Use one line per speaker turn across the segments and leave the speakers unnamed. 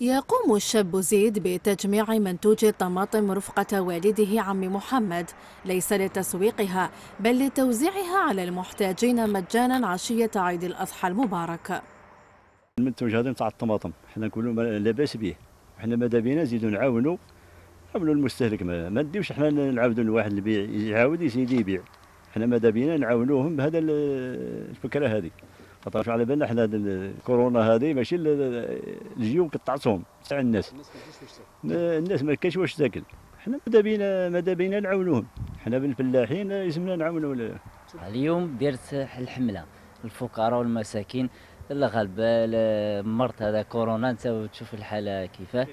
يقوم الشاب زيد بتجميع منتوج الطماطم رفقة والده عم محمد ليس لتسويقها بل لتوزيعها على المحتاجين مجانا عشية عيد الأضحى المبارك.
المنتوج هذا نتاع الطماطم حنا نقولوا لاباس به. حنا ماذا بينا؟ نزيدوا نعاونوا نعاونوا المستهلك. ما, ما نديوش حنا نعاودوا لواحد البيع يعاود يزيد يبيع. حنا ماذا بينا؟ نعاونوهم بهذا الفكرة هذه. خاطر على بالنا حنا الكورونا هذه ماشي الجيوب قطعتهم تاع الناس. الناس ما كاينش واش تاكل. حنا ماذا بينا ماذا بينا نعاونوهم؟ حنا بالفلاحين لازمنا نعاونوا
اليوم درت الحملة الفقراء والمساكين الغلبة مرت هذا كورونا انت تشوف الحالة كيفاه.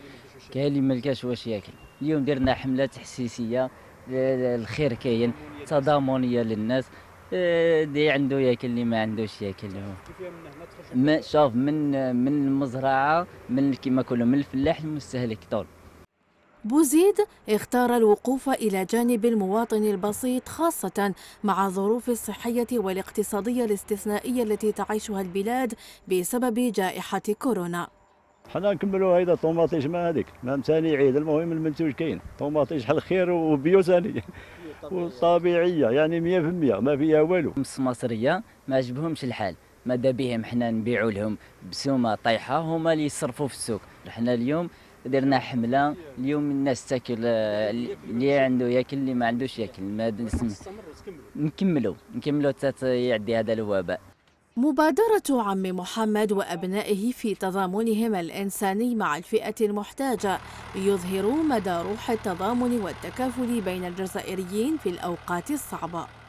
كاين اللي ما لقاش واش ياكل. اليوم درنا حملة تحسيسية الخير كاين تضامنية للناس. اللي عنده ياكل اللي ما عندوش ياكل ما شوف من من المزرعة من كما كله من الفلاح المستهلك طول.
بوزيد اختار الوقوف إلى جانب المواطن البسيط خاصة مع الظروف الصحية والاقتصادية الاستثنائية التي تعيشها البلاد بسبب جائحة كورونا.
حنا نكملوا هيدا طوماطيش ما هذيك ما ثاني عيد المهم المنتوج كاين. طوماطيش حل خير وبيو ثاني وطبيعيه يعني 100% ما فيها والو.
مصرية ما عجبهمش الحال ماذا بهم حنا نبيعوا لهم بسومة طايحة هما اللي يصرفوا في السوق. حنا اليوم درنا حملة اليوم الناس تاكل اللي عنده ياكل اللي ما عندوش ياكل. ما نكملوا نكملوا يعدي هذا الوباء.
مبادرة عم محمد وأبنائه في تضامنهم الإنساني مع الفئة المحتاجة يظهر مدى روح التضامن والتكافل بين الجزائريين في الأوقات الصعبة.